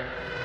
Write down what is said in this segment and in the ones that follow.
Later.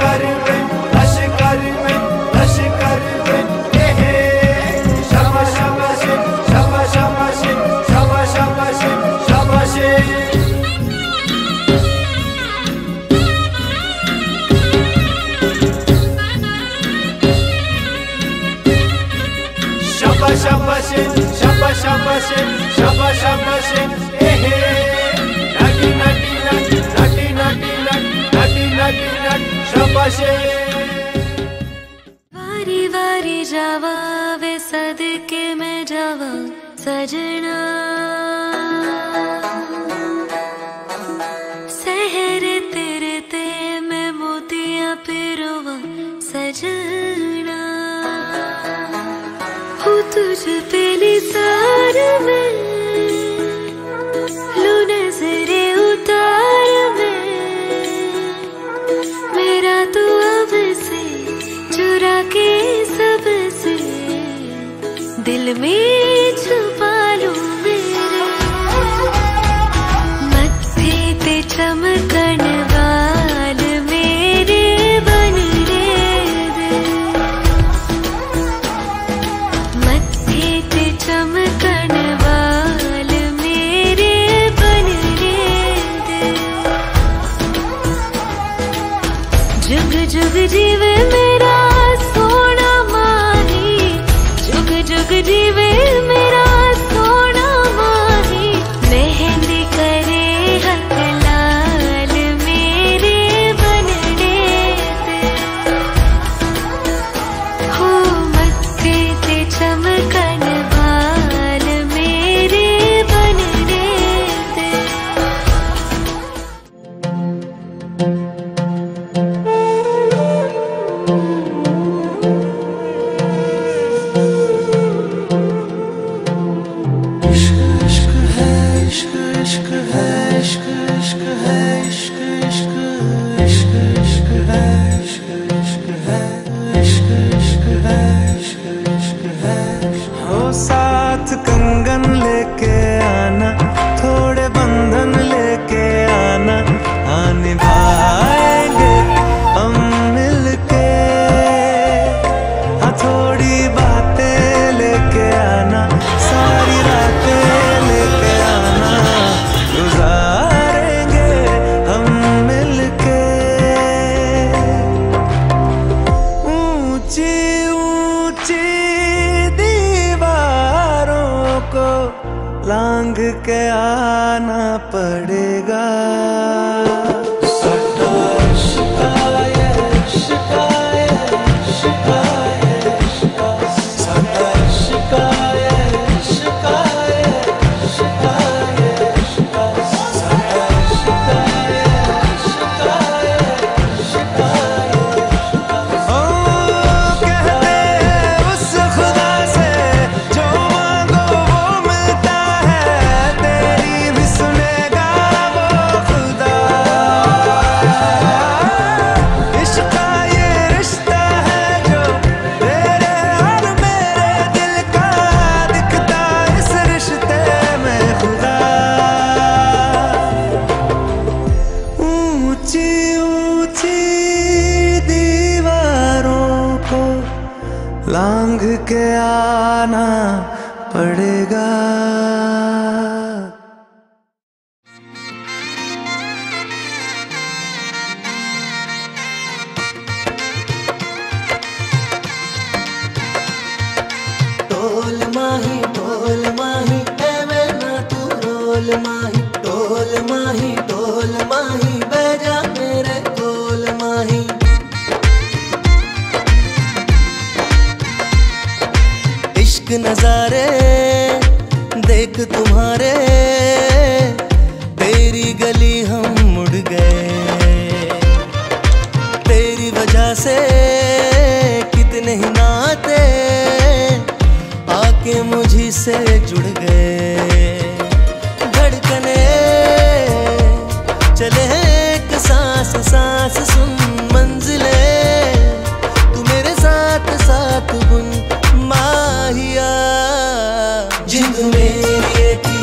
कर जावा, वे सदके में जावा, सजना। सहर तेरे ते में मोतिया पिरोवा, सजना। हो तुझ पे निसार में दिल में छुपा लो मेरे। मत्थे ते चमकन वाल मेरे बन रे मत्थे चमकन वाल मेरे बन रे जुग जुग जीवे मेरा निभाएँगे हम मिलके। हाँ थोड़ी बातें लेके आना, सारी रातें लेके आना। गुजारेंगे हम मिलके। ऊँची ऊँची दीवारों को लांग के आना पड़ेगा। के आना पड़ेगा। ढोल माही ढोल माही एवे ना तू ढोल माही ढोल माही। इश्क नजारे, देख तुम्हारे, तेरी गली हम मुड़ गए। तेरी वजह से कितने ही नाते आके मुझी से जुड़ गए। धड़कने, चले एक सांस सांस सुन